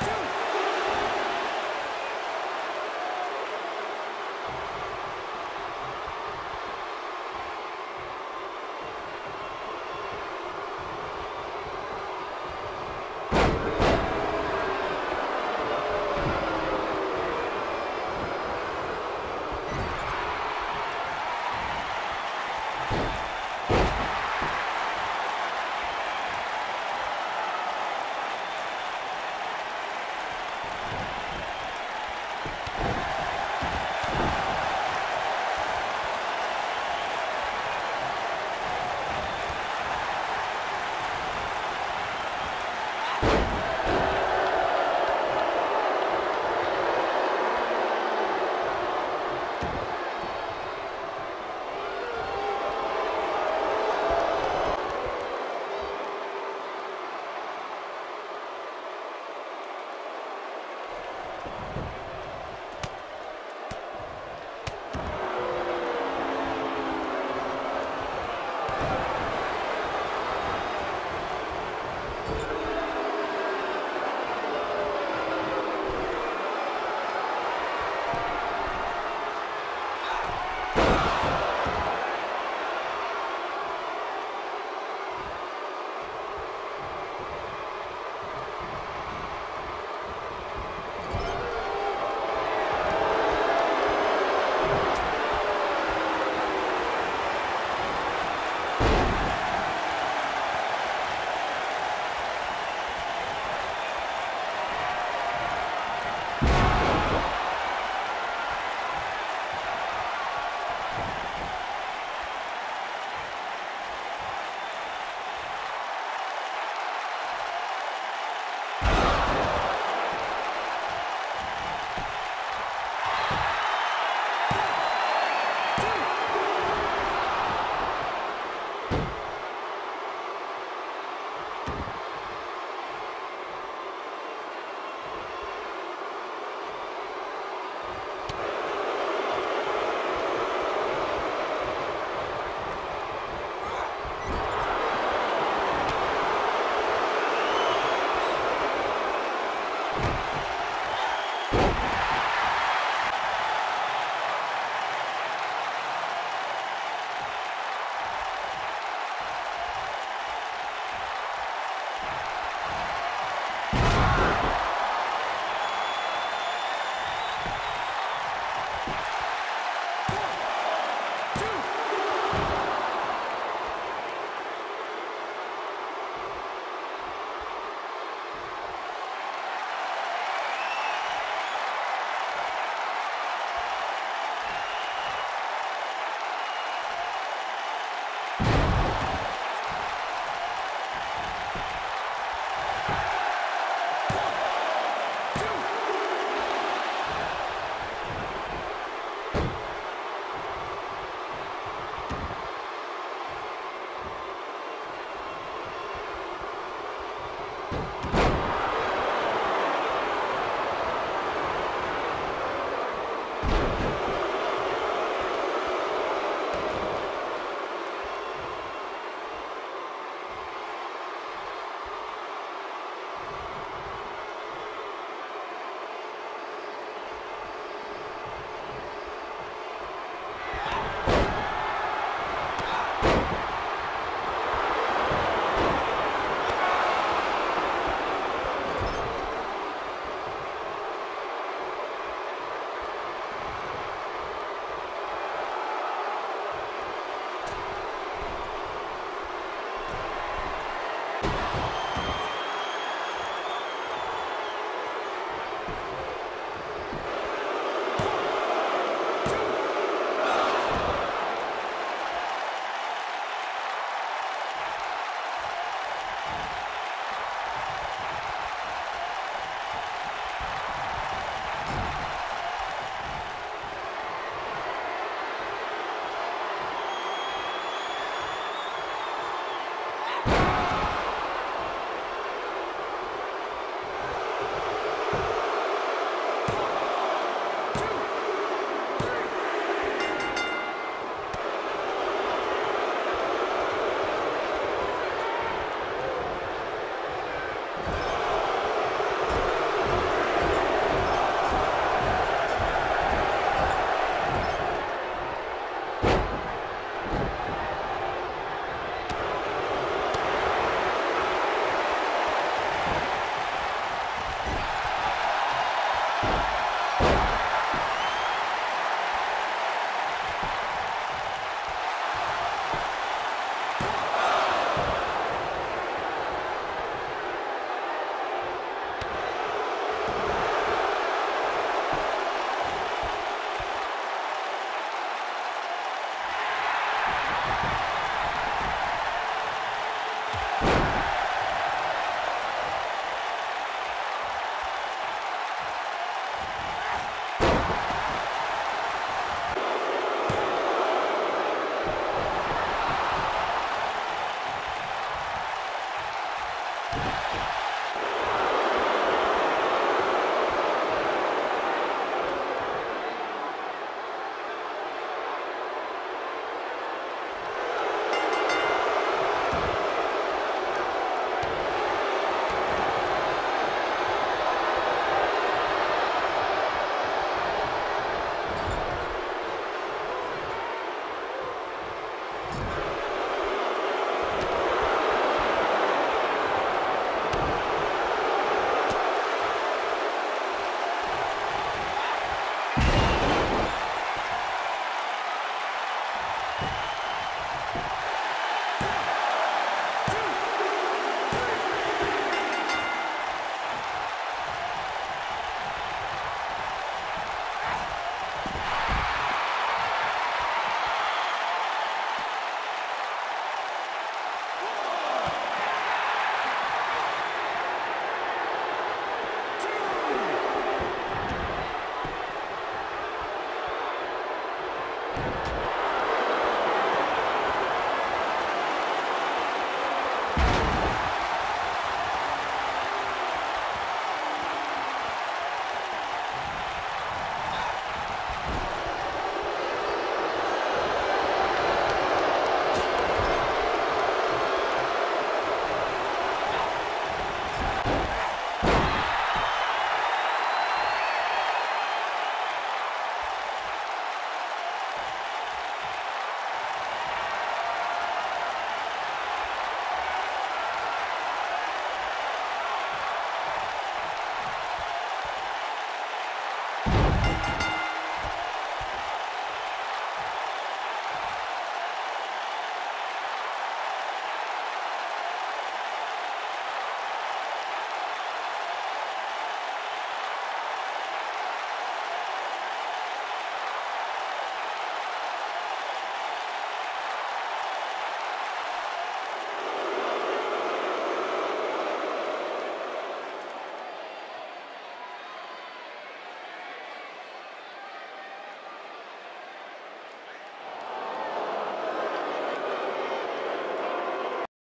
Two.